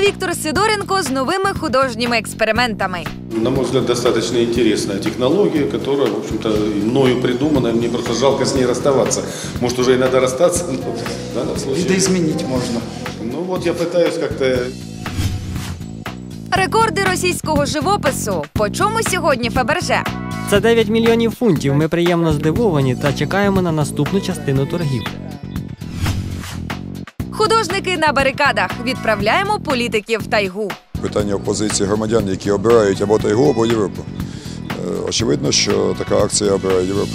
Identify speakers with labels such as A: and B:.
A: Віктор Сидоренко з новими художніми експериментами.
B: На мой взгляд, достаточно интересная технология, которая, в общем-то, мною придумана. Мне просто жалко с ней расставаться. Может, уже и надо расстаться, но в данном случае...
C: Видоизменить можно.
B: Ну вот я пытаюсь как-то
A: Рекорди російського живопису. По чому сьогодні Фаберже?
D: Це 9 мільйонів фунтів. Ми приємно здивовані та чекаємо на наступну частину торгів.
A: Художники на барикадах. Відправляємо політиків в тайгу.
E: питання опозиції громадян, які обирають або Тайгу, або Європу. Е, Очевидно, що така акція обирає Європу.